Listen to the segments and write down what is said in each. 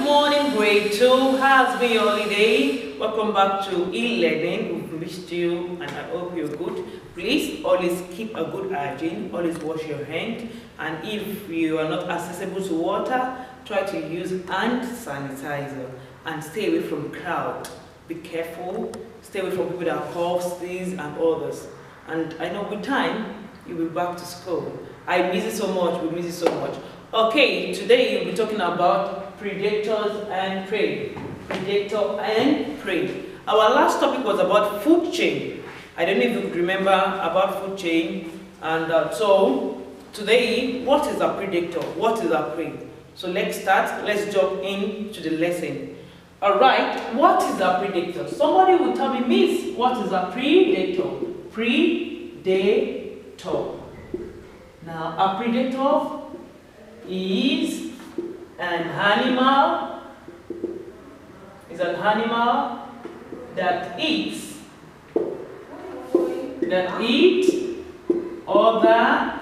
good morning, grade 2. How's been your holiday? Welcome back to e-learning. We've missed you and I hope you're good. Please always keep a good hygiene, always wash your hand. And if you are not accessible to water, try to use hand sanitizer and stay away from crowd. Be careful, stay away from people that cough, sneeze and others. And I know with time, you'll be back to school. I miss it so much, we miss it so much. Okay, today we'll be talking about predators and prey. Predator and prey. Our last topic was about food chain. I don't you remember about food chain. And uh, so, today, what is a predator? What is a prey? So let's start, let's jump into the lesson. Alright, what is a predator? Somebody will tell me, Miss, what is a predator? Predator. Now, a predator is an animal, is an animal that eats, that eat other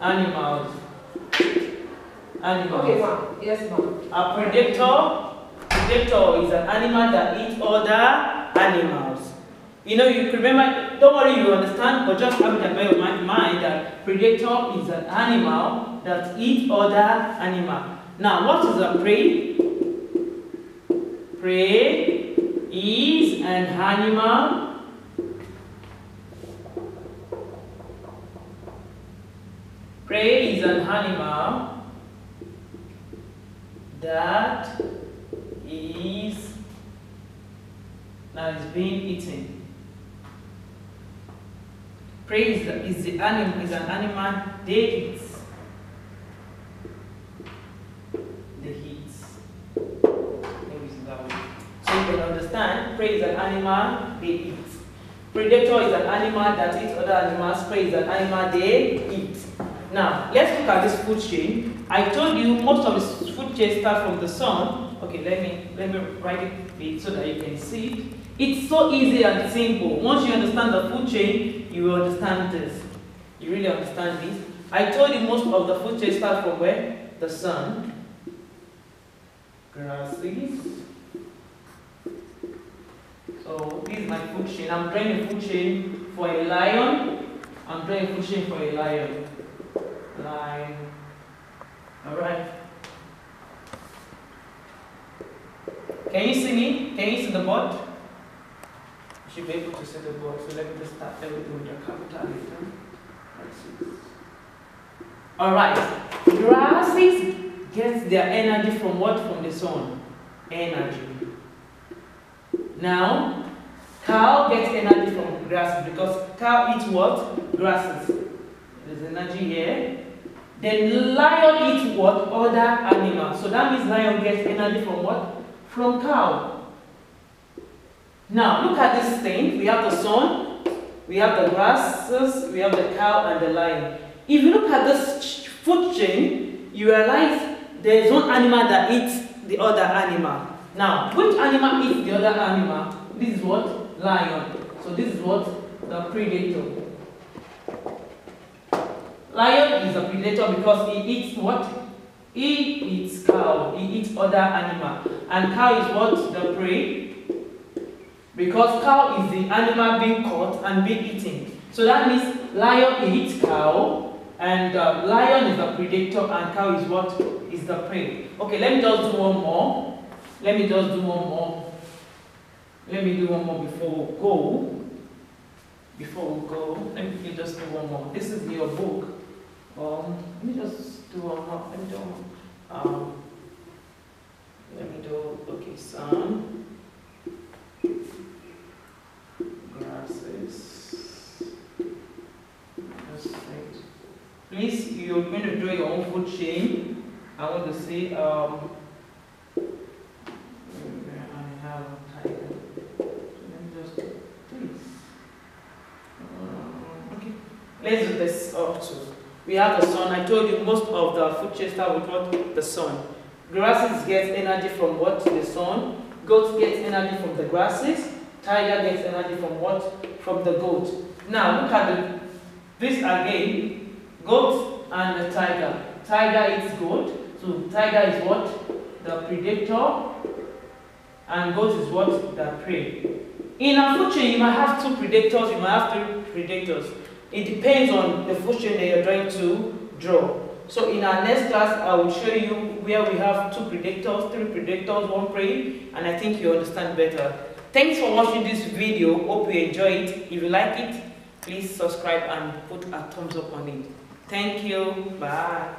animals. Animals. Okay, ma'am. Yes, ma'am. A predator, predator is an animal that eats other animals. You know, you remember, don't worry, you understand, but just have it in your mind, mind that predator is an animal that eats other animal. Now, what is a prey? Prey is an animal Prey is an animal that is that is being eaten. Prey is, the, the animal is an animal they eat. They eat. Maybe it's that way. So you can understand, prey is an animal they eat. Predator is an animal that eats other animals. Prey is an animal they eat. Now, let's look at this food chain. I told you most of the food chain starts from the sun. Okay, let me let me write it so that you can see it. It's so easy and simple. Once you understand the food chain, you will understand this. You really understand this. I told you most of the food chain starts from where? The sun. Grasses. So this is my food chain. I'm drawing a food chain for a lion. I'm drawing a food chain for a lion. Lion. Alright. Can you see me? Can you see the board? Should be able to see the board. So let me just start everything with a capital letter. Alright. Grasses get their energy from what? From the sun. Energy. Now, cow gets energy from grasses because cow eats what? Grasses. There's energy here. Then lion eats what? Other animals. So that means lion gets energy from what? From cow. Now look at this thing. We have the sun, we have the grasses, we have the cow and the lion. If you look at this food chain, you realize there is one animal that eats the other animal. Now, which animal eats the other animal? This is what? Lion. So this is what? The predator. Lion is a predator because he eats what? He eats cow. He eats other animal. And cow is what? The prey. Because cow is the animal being caught and being eaten. So that means lion eats cow. And uh, lion is the predator and cow is what? Is the prey. Okay, let me just do one more. Let me just do one more. Let me do one more before we go. Before we go, let me just do one more. This is your book. Um, let me just do one more. Let me do one more. Um, let me do, okay, sun, you're going to draw your own food chain. I want to see, um, I have a. Let just do. Um, okay. Let's do this up too. We have the sun. I told you most of the food chain start with what? The sun. Grasses get energy from what? The sun. Goats get energy from the grasses. Tiger gets energy from what? From the goat. Now look at the, this again. Goat and the tiger. Tiger eats goat. So tiger is what? the predator, and goat is what? The prey. In a chain, you might have two predators, you might have three predators. It depends on the chain that you're trying to draw. So in our next class, I will show you where we have two predators, three predators, one prey, and I think you understand better. Thanks for watching this video. Hope you enjoy it. If you like it, please subscribe and put a thumbs up on it. Thank you. Bye.